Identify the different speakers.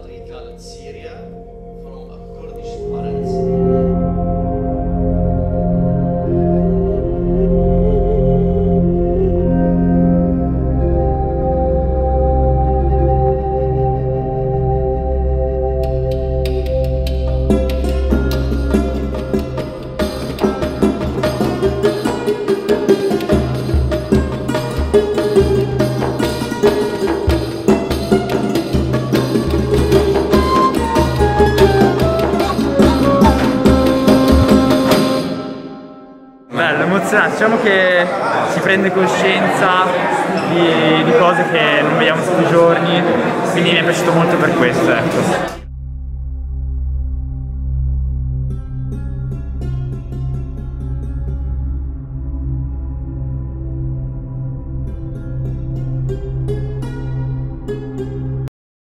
Speaker 1: Madrid, Syria, diciamo che si prende coscienza di, di cose che non vediamo tutti i giorni, quindi mi è piaciuto molto per questo. Ecco.